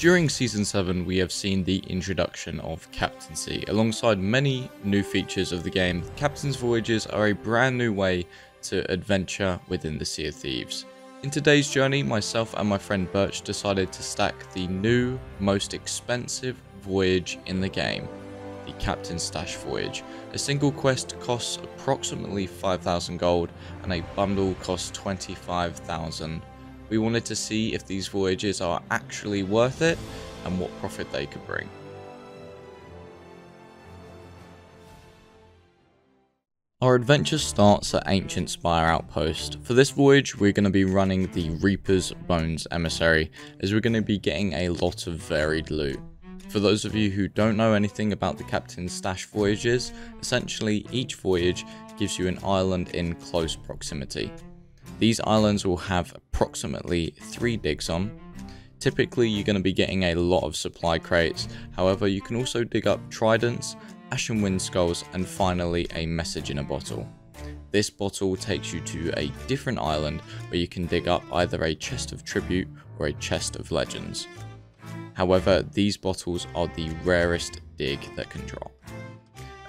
During Season 7 we have seen the introduction of Captaincy. Alongside many new features of the game, Captain's Voyages are a brand new way to adventure within the Sea of Thieves. In today's journey, myself and my friend Birch decided to stack the new, most expensive voyage in the game, the Captain's Stash Voyage. A single quest costs approximately 5,000 gold and a bundle costs 25,000. We wanted to see if these voyages are actually worth it and what profit they could bring. Our adventure starts at Ancient Spire Outpost. For this voyage, we're going to be running the Reaper's Bones Emissary, as we're going to be getting a lot of varied loot. For those of you who don't know anything about the Captain's Stash voyages, essentially each voyage gives you an island in close proximity. These islands will have approximately 3 digs on. Typically you're going to be getting a lot of supply crates, however you can also dig up tridents Ashen Wind Skulls, and finally a message in a bottle. This bottle takes you to a different island where you can dig up either a chest of tribute or a chest of legends. However, these bottles are the rarest dig that can drop.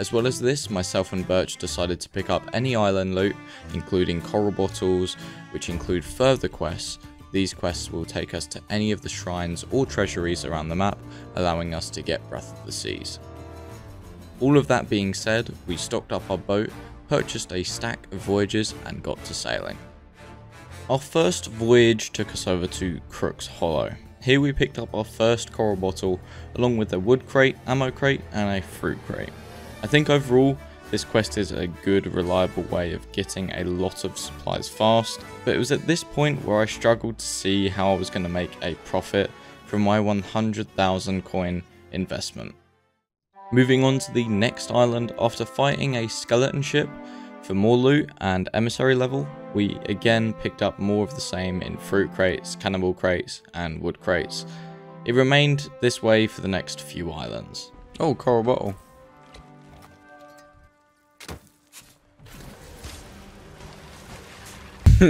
As well as this, myself and Birch decided to pick up any island loot, including coral bottles, which include further quests. These quests will take us to any of the shrines or treasuries around the map, allowing us to get Breath of the Seas. All of that being said, we stocked up our boat, purchased a stack of voyages and got to sailing. Our first voyage took us over to Crook's Hollow. Here we picked up our first coral bottle along with a wood crate, ammo crate and a fruit crate. I think overall this quest is a good reliable way of getting a lot of supplies fast, but it was at this point where I struggled to see how I was going to make a profit from my 100,000 coin investment. Moving on to the next island, after fighting a skeleton ship for more loot and emissary level, we again picked up more of the same in fruit crates, cannonball crates, and wood crates. It remained this way for the next few islands. Oh, coral bottle.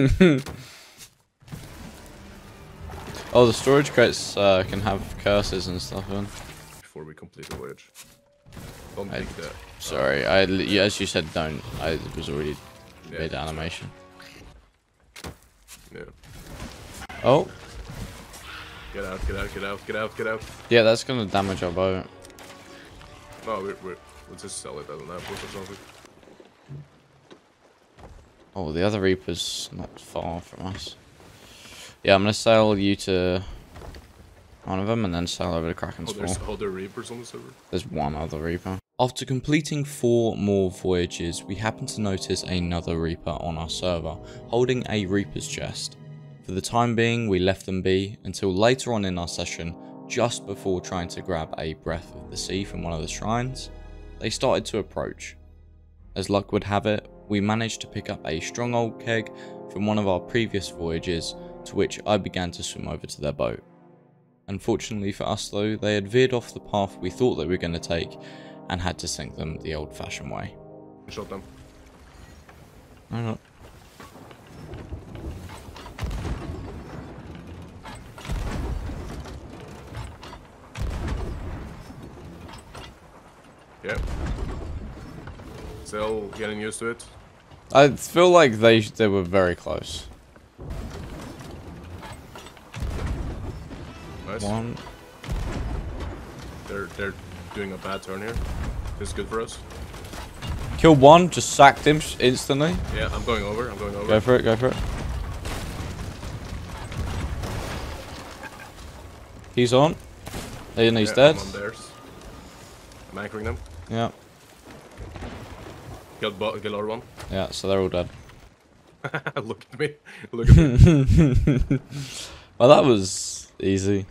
oh, the storage crates uh, can have curses and stuff in. Before we complete the voyage. Don't I, that. Sorry, I as you said, don't. I was already yeah, made animation. Yeah. Oh. Get out! Get out! Get out! Get out! Get out! Yeah, that's gonna damage our boat. No, we're, we're, we'll just sell it as an apple or something. Oh, the other Reaper's not far from us. Yeah, I'm gonna sell you to one of them and then sail over to Kraken's oh, there's other Reapers on the server? There's one other Reaper. After completing four more voyages, we happen to notice another Reaper on our server, holding a Reaper's chest. For the time being, we left them be until later on in our session, just before trying to grab a Breath of the Sea from one of the shrines, they started to approach. As luck would have it, we managed to pick up a stronghold keg from one of our previous voyages, to which I began to swim over to their boat. Unfortunately for us though, they had veered off the path we thought they were going to take and had to sink them the old fashioned way. Shot them. Why not? Yeah. Still getting used to it. I feel like they they were very close. Nice. One. They're they're doing a bad turn here. This is good for us. Killed one, just sacked him instantly. Yeah, I'm going over. I'm going over. Go for it. Go for it. He's on. And he's yeah, dead. I'm on theirs. I'm anchoring them. Yeah. Killed, one. Yeah, so they're all dead. Look at me. Look at me. well, that was easy.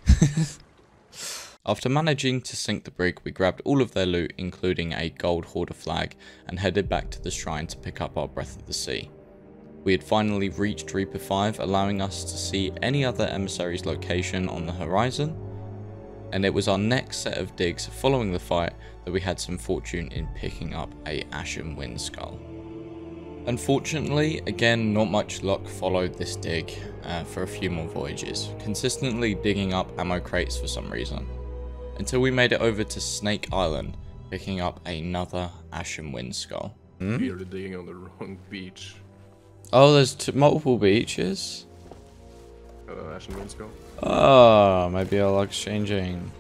After managing to sink the brig, we grabbed all of their loot, including a gold hoarder flag, and headed back to the shrine to pick up our Breath of the Sea. We had finally reached Reaper 5, allowing us to see any other emissary's location on the horizon, and it was our next set of digs following the fight that we had some fortune in picking up a Ashen Wind Skull. Unfortunately, again, not much luck followed this dig uh, for a few more voyages, consistently digging up ammo crates for some reason. Until we made it over to Snake Island, picking up another Ashen Wind Skull. Hmm? We're digging on the wrong beach. Oh, there's t multiple beaches? Uh, Ashen Wind Skull. Oh, maybe I'll exchanging.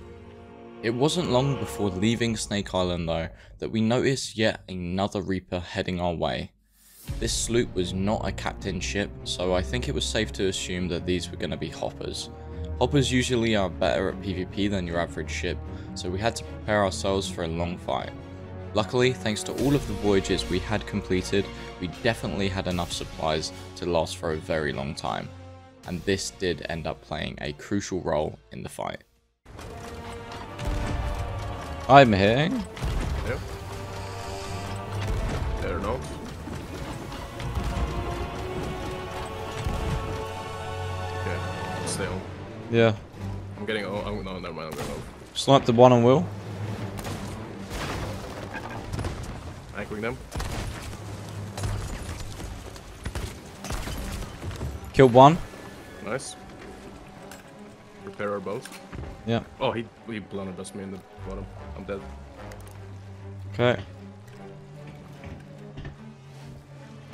It wasn't long before leaving Snake Island though, that we noticed yet another Reaper heading our way. This sloop was not a captain ship, so I think it was safe to assume that these were going to be hoppers. Hoppers usually are better at PvP than your average ship, so we had to prepare ourselves for a long fight. Luckily, thanks to all of the voyages we had completed, we definitely had enough supplies to last for a very long time. And this did end up playing a crucial role in the fight. I'm here. Yep. There no. Okay, stay on. Yeah. I'm getting. Oh, I'm, no, never mind. I'm going over. Snipe the one on wheel. Anchoring them. Killed one. Nice. Repair our boat. Yeah. Oh, he he blundered me in the bottom. I'm dead. Okay.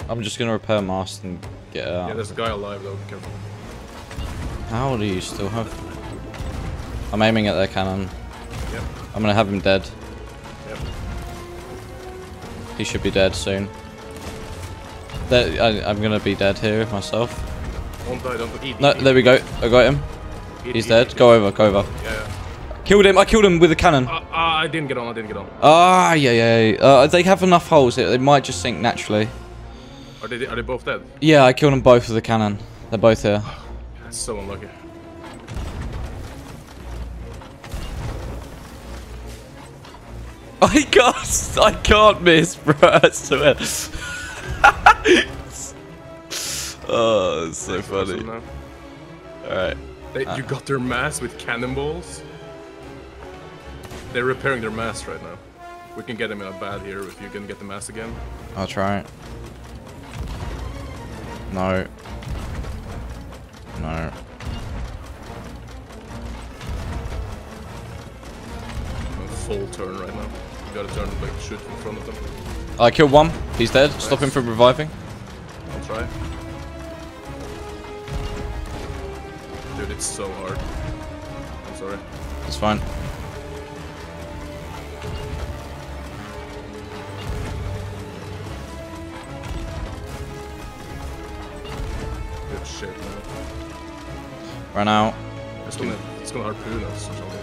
I'm just gonna repair mast and get out. Yeah, there's a guy alive though. Be careful. How do you still have? I'm aiming at their cannon. Yep. I'm gonna have him dead. Yep. He should be dead soon. There, I, I'm gonna be dead here myself. No, there we go. I got him. He's dead. Go over. Go over. Yeah. yeah. Killed him. I killed him with a cannon. Uh, uh, I didn't get on. I didn't get on. Ah, yeah, yeah. Uh, they have enough holes. It, it might just sink naturally. Are they? Are they both dead? Yeah, I killed them both with a cannon. They're both here. That's so unlucky. I can't. I can't miss, bro. I swear. oh, it's so funny. Awesome. All right. They, you uh. got their mass with cannonballs. They're repairing their mass right now. We can get them in a bad here if you can get the mass again. I'll try it. No. No. A full turn right now. You gotta turn like shoot in front of them. I killed one. He's dead. Stop him from reviving. I'll try. It's so hard. I'm sorry. It's fine. Good shit, man. Run out. It's gonna, it's gonna harpoon us or something.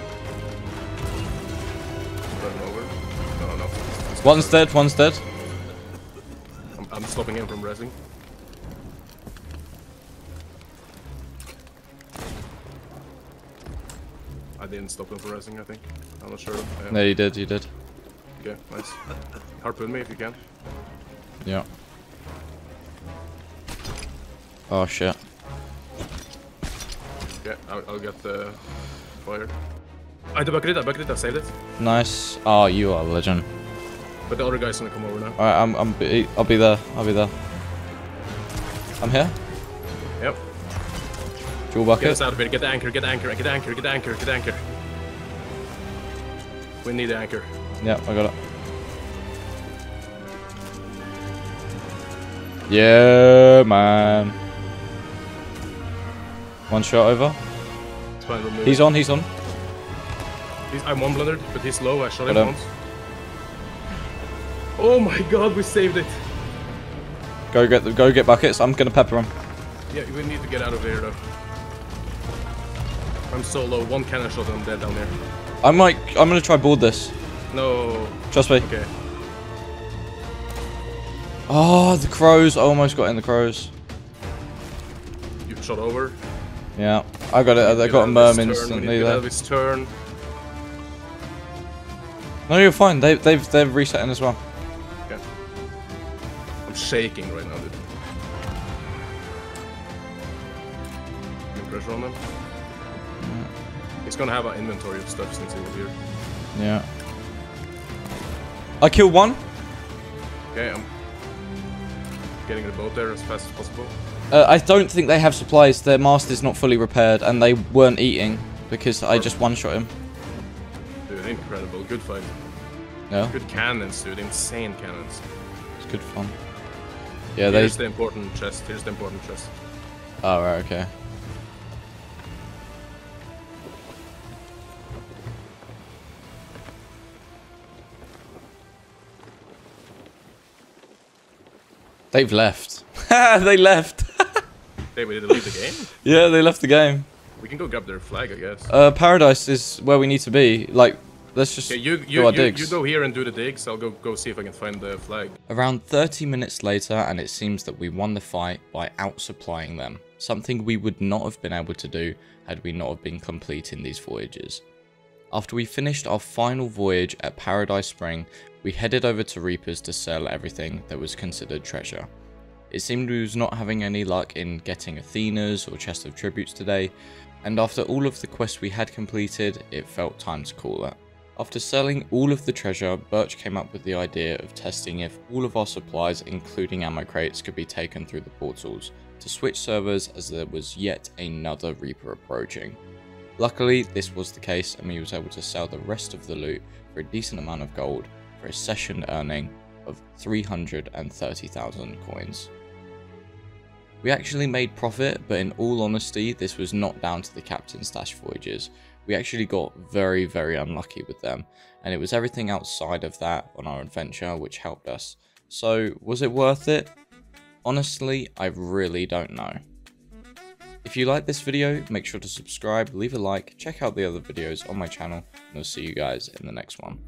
Run over. No, no. One's dead. One's dead. I'm, I'm stopping him from resing. I didn't stop him from resing, I think. I'm not sure. Am. No, you did. You did. Okay, nice. Harpoon me if you can. Yeah. Oh shit. Okay, I'll, I'll get the fire. I bucket it, I bucket it, I saved it. Nice. Oh, you are a legend. But the other guy's gonna come over now. All right, I'm. I'm. Be, I'll be there. I'll be there. I'm here. Get us out of here, get the anchor, get the anchor, get the anchor, get the anchor, get the anchor. We need the anchor. Yeah, I got it. Yeah, man. One shot over. It's fine, remove He's on. He's on. He's, I'm one blundered, but he's low. I shot him him. once. Oh my god, we saved it. Go get the. Go get buckets. I'm gonna pepper him. Yeah, we need to get out of here though. I'm so low. One cannon shot and I'm dead down there. I might. I'm gonna try board this. No. Trust me. Okay. Oh, the crows. I almost got in the crows. You shot over. Yeah, I got it. I got a merm his turn, we need instantly to Get out there. his turn. No, you're fine. They, they've they're resetting as well. Okay. I'm shaking right now, dude. Any pressure on them? He's gonna have an inventory of stuff since he was here. Yeah. I killed one. Okay, I'm getting the boat there as fast as possible. Uh, I don't think they have supplies. Their mast is not fully repaired, and they weren't eating because I just one-shot him. Dude, incredible. Good fight. Yeah, Good cannons, dude. Insane cannons. it's good fun. Yeah, they. The important chest. Here's the important chest. Oh right, okay. They've left. they left. Hey, we did leave the game? yeah, they left the game. We can go grab their flag, I guess. Uh, Paradise is where we need to be. Like, let's just Okay, you do you, our you, digs. you go here and do the digs. I'll go go see if I can find the flag. Around 30 minutes later, and it seems that we won the fight by outsupplying them, something we would not have been able to do had we not have been completing these voyages. After we finished our final voyage at Paradise Spring, we headed over to Reapers to sell everything that was considered treasure. It seemed we was not having any luck in getting Athenas or Chest of Tributes today, and after all of the quests we had completed, it felt time to call it. After selling all of the treasure, Birch came up with the idea of testing if all of our supplies, including ammo crates, could be taken through the portals to switch servers as there was yet another Reaper approaching. Luckily, this was the case and we was able to sell the rest of the loot for a decent amount of gold for a session earning of 330,000 coins. We actually made profit, but in all honesty, this was not down to the captain's Stash voyages. We actually got very, very unlucky with them, and it was everything outside of that on our adventure which helped us. So, was it worth it? Honestly, I really don't know. If you like this video, make sure to subscribe, leave a like, check out the other videos on my channel, and I'll see you guys in the next one.